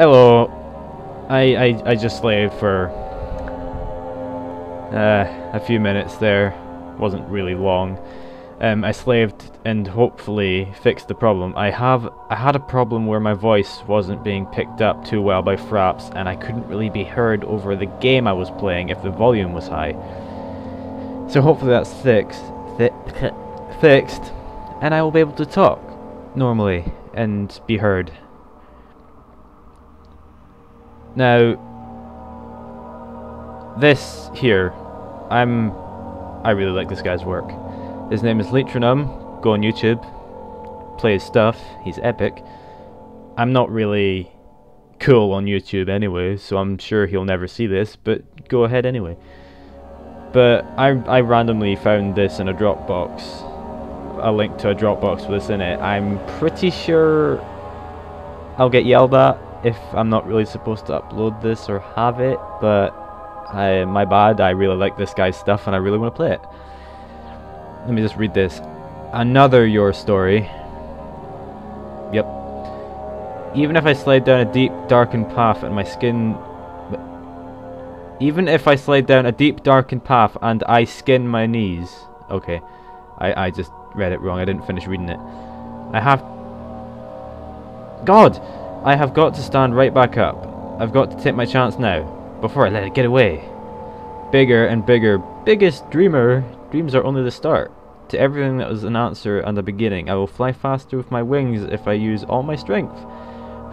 Hello. I, I, I just slaved for uh, a few minutes there. Wasn't really long. Um, I slaved and hopefully fixed the problem. I have I had a problem where my voice wasn't being picked up too well by Fraps and I couldn't really be heard over the game I was playing if the volume was high. So hopefully that's fixed, fixed and I will be able to talk normally and be heard. Now, this here, I'm, I really like this guy's work. His name is Litronum. Go on YouTube, play his stuff. He's epic. I'm not really cool on YouTube anyway, so I'm sure he'll never see this. But go ahead anyway. But I I randomly found this in a Dropbox, a link to a Dropbox with this in it. I'm pretty sure I'll get yelled at if I'm not really supposed to upload this or have it, but I, my bad. I really like this guy's stuff and I really want to play it. Let me just read this. Another your story. Yep. Even if I slide down a deep, darkened path and my skin... Even if I slide down a deep, darkened path and I skin my knees... Okay. I, I just read it wrong. I didn't finish reading it. I have... God! I have got to stand right back up. I've got to take my chance now, before I let it get away. Bigger and bigger, biggest dreamer, Dreams are only the start. To everything that was an answer and a beginning, I will fly faster with my wings if I use all my strength.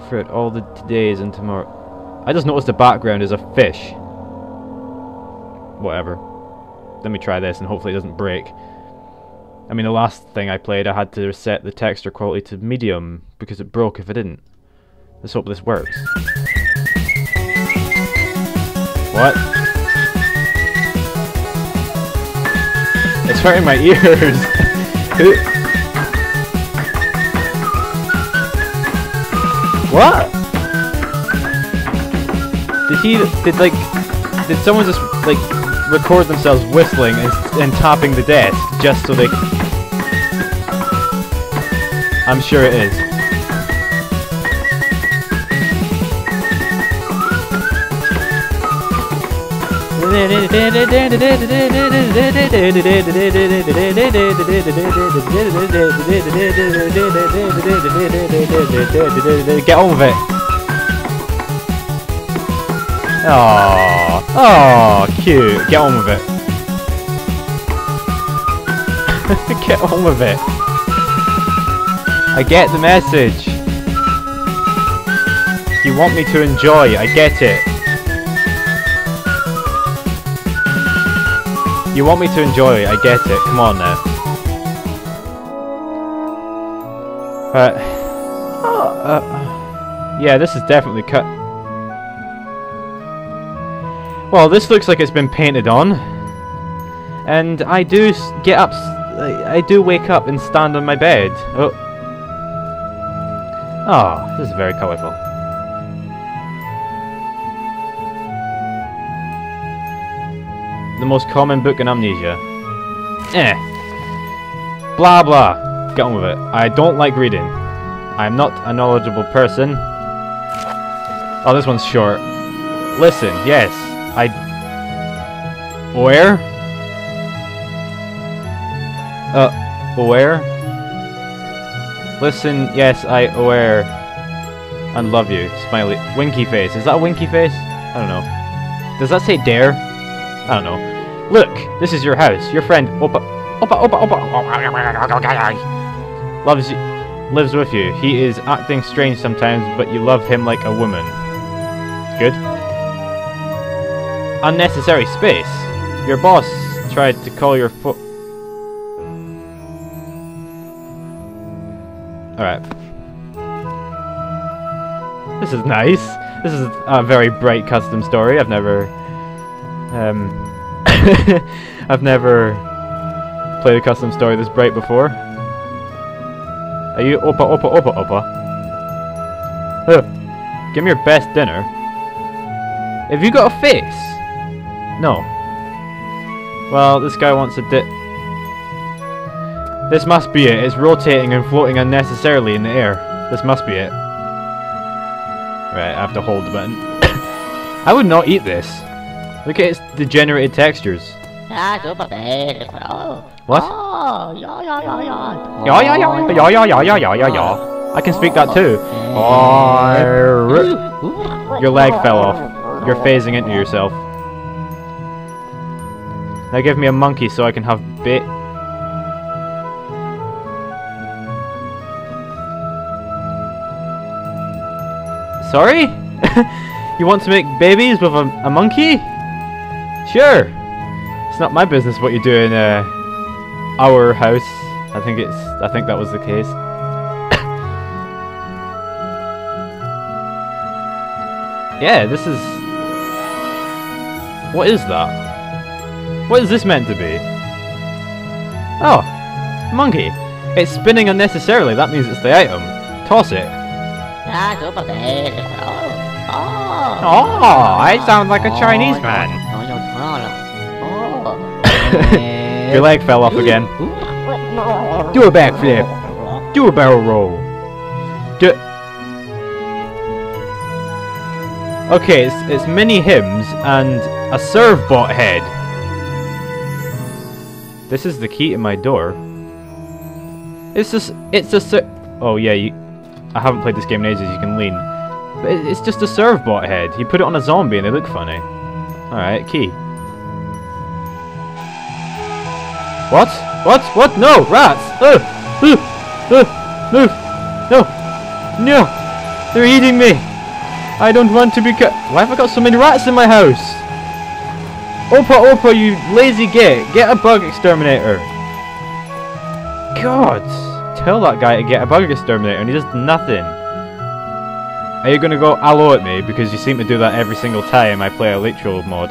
Throughout all the todays and tomorrow. I just noticed the background is a fish. Whatever. Let me try this and hopefully it doesn't break. I mean, the last thing I played, I had to set the texture quality to medium because it broke if I didn't. Let's hope this works. What? It's hurting my ears. what? Did he, did like, did someone just like record themselves whistling and, and tapping the desk just so they I'm sure it is. Get on with it. Oh, oh, cute. Get on with it. Get on with it. I get the message. You want me to enjoy, I get it. You want me to enjoy it, I get it. Come on now. But, uh, uh, uh, yeah, this is definitely cut. Well, this looks like it's been painted on. And I do get up, I do wake up and stand on my bed. Oh. Oh, this is very colourful. The most common book in Amnesia. Eh. Blah blah. Get on with it. I don't like reading. I'm not a knowledgeable person. Oh, this one's short. Listen, yes. I... Where? Uh, aware? Listen, yes, I aware. And love you. Smiley. Winky face. Is that a winky face? I don't know. Does that say dare? I don't know. Look, this is your house. Your friend Opa Opa Opa Opa loves you lives with you. He is acting strange sometimes, but you love him like a woman. Good. Unnecessary space. Your boss tried to call your foot. Alright. This is nice. This is a very bright custom story. I've never um, I've never played a custom story this bright before. Are you Opa Opa Opa Opa? Give me your best dinner. Have you got a face? No. Well, this guy wants a dip. This must be it. It's rotating and floating unnecessarily in the air. This must be it. Right, I have to hold the button. I would not eat this. Look at its degenerated textures. What? I can speak that too. Your leg fell off. You're phasing into yourself. Now give me a monkey so I can have bit. Sorry? you want to make babies with a, a monkey? Sure. It's not my business what you do in uh, our house. I think it's. I think that was the case. yeah, this is. What is that? What is this meant to be? Oh, monkey. It's spinning unnecessarily. That means it's the item. Toss it. Ah. Oh. Oh. Oh, I sound like a Chinese man. Oh, oh. Your leg fell off again. Do a backflip. Do a barrel roll. Do. Okay, it's, it's mini hymns and a servbot head. This is the key to my door. It's just, it's a ser- Oh yeah, you, I haven't played this game in ages. You can lean, but it, it's just a servbot head. You put it on a zombie and they look funny. All right, key. What? What? What? No! Rats! Uh, uh, uh, move! No! No! They're eating me! I don't want to be cut. Why have I got so many rats in my house? Opa, Opa, you lazy git! Get a bug exterminator! God! Tell that guy to get a bug exterminator and he does nothing. Are you gonna go allo at me because you seem to do that every single time I play a literal mod?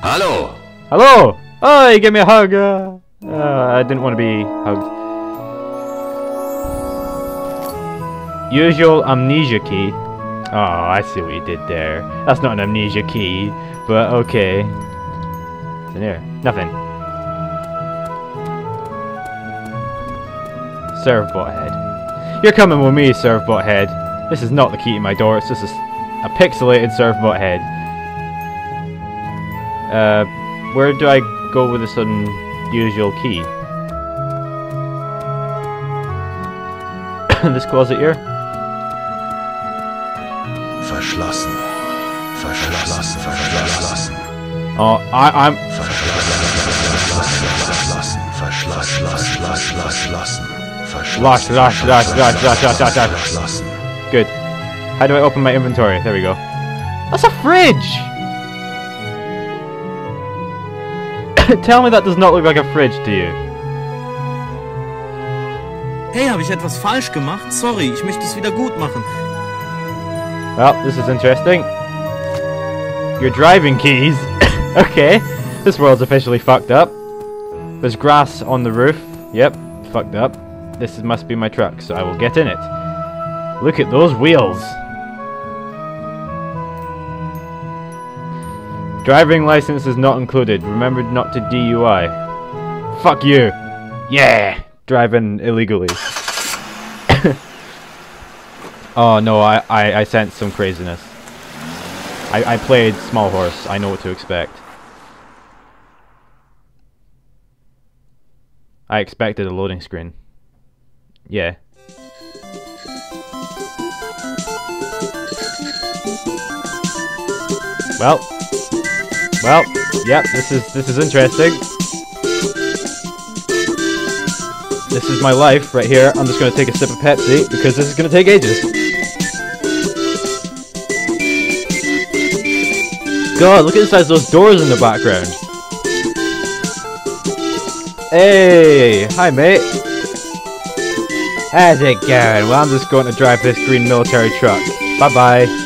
Hallo! Hello! Oh, you give me a hug! Uh, I didn't want to be hugged. Usual amnesia key. Oh, I see what you did there. That's not an amnesia key, but okay. What's in here? Nothing. Servbot head. You're coming with me, Servbot head. This is not the key to my door, it's just a pixelated Servbot head. Uh, where do I go with this unusual key? this closet here? Verschlossen. Verschlossen. Verschlossen. Oh, I, I'm. Verschlossen. Verschlossen. Verschlossen. Verschlossen. Lost, lost, lost, lost, lost, lost, lost, lost. Verschlossen. Good. How do I open my inventory? There we go. That's a fridge! Tell me that does not look like a fridge to you. Hey, habe ich etwas falsch gemacht? Sorry, ich möchte es wieder gut machen. Well, this is interesting. Your driving keys. okay. This world's officially fucked up. There's grass on the roof. Yep, fucked up. This must be my truck, so I will get in it. Look at those wheels. Driving license is not included. Remember not to DUI. Fuck you. Yeah, driving illegally. oh no, I, I, I sensed some craziness. I, I played Small Horse. I know what to expect. I expected a loading screen. Yeah. Well. Well, yep, this is this is interesting. This is my life right here. I'm just gonna take a sip of Pepsi because this is gonna take ages. God, look at the size of those doors in the background. Hey, hi mate. How's it going? Well, I'm just going to drive this green military truck. Bye bye.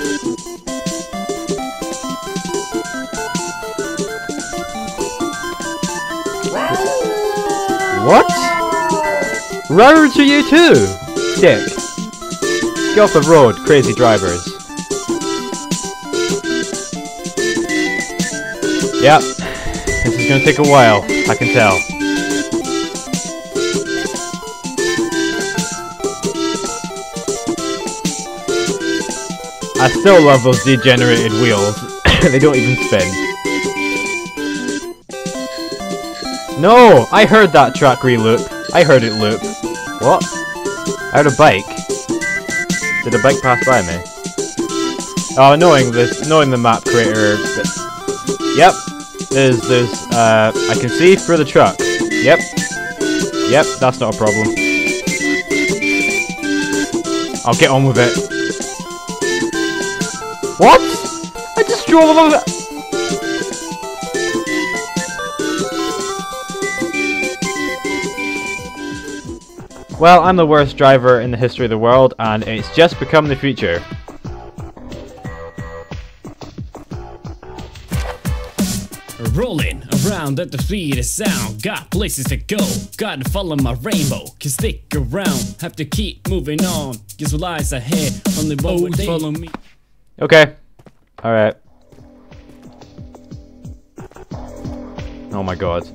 What? Road to you too, dick. Get off the road, crazy drivers. Yep, this is gonna take a while. I can tell. I still love those degenerated wheels. they don't even spin. No! I heard that track reloop. I heard it loop. What? I heard a bike. Did a bike pass by me? Oh, knowing this, knowing the map creator. Yep. There's, there's, uh, I can see through the truck. Yep. Yep, that's not a problem. I'll get on with it. What? I just drove over. Well, I'm the worst driver in the history of the world, and it's just become the future. Rolling around at the speed of sound. Got places to go. Gotta follow my rainbow. Can stick around. Have to keep moving on. Guess what lies ahead. Only road oh, follow me. Okay. Alright. Oh my god.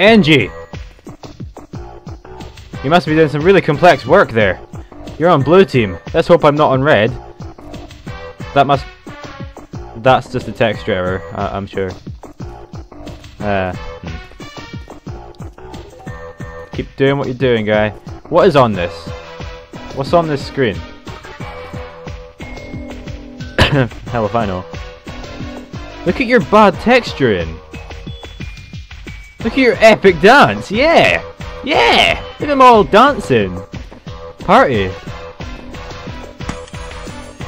Angie! You must be doing some really complex work there. You're on blue team. Let's hope I'm not on red. That must... That's just a texture error, I I'm sure. Uh, hmm. Keep doing what you're doing, guy. What is on this? What's on this screen? Hell if I know. Look at your bad texturing. Look at your epic dance. Yeah. Yeah. Look at them all dancing. Party.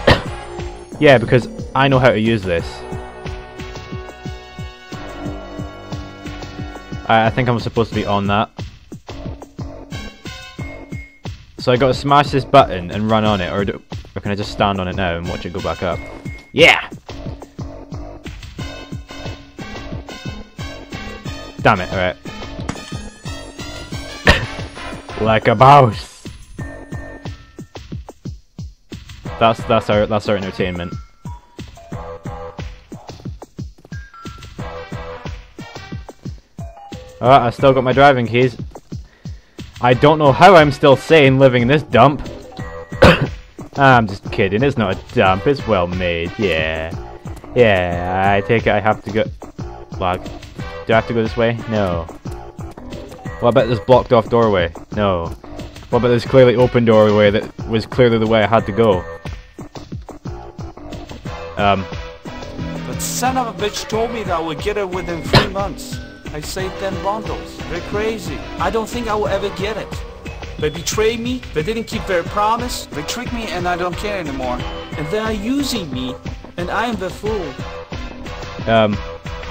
yeah, because I know how to use this. I, I think I'm supposed to be on that. So I gotta smash this button and run on it, or, do, or can I just stand on it now and watch it go back up? Yeah! Damn it, alright. like a mouse! That's that's our that's our entertainment. Alright, I still got my driving keys. I don't know how I'm still sane living in this dump. Ah, I'm just kidding, it's not a dump, it's well made, yeah. Yeah, I take it I have to go... Lag. Do I have to go this way? No. What about this blocked off doorway? No. What about this clearly open doorway that was clearly the way I had to go? Um, But son of a bitch told me that I would get it within three months. I saved 10 bundles. They're crazy. I don't think I will ever get it. They betrayed me, they didn't keep their promise, they tricked me and I don't care anymore. And they are using me, and I am the fool. um,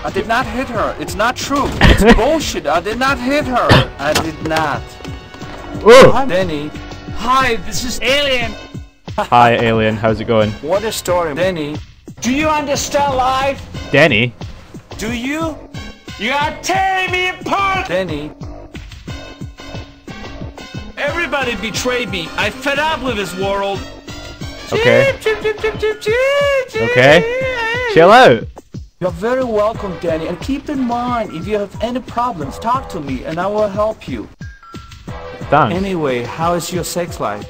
I did not hit her. It's not true. It's bullshit. I did not hit her. I did not. Whoa! Hi, Denny. Hi, this is Alien. Hi, alien, how's it going? What a story, Denny. Do you understand life? Denny? Do you? You are tearing me apart! Denny. Everybody betrayed me. I fed up with this world. Okay. Okay. Chill out. You're very welcome, Danny. And keep in mind, if you have any problems, talk to me and I will help you. Thanks. Anyway, how is your sex life?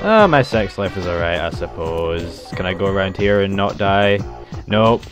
Oh, my sex life is alright, I suppose. Can I go around here and not die? Nope.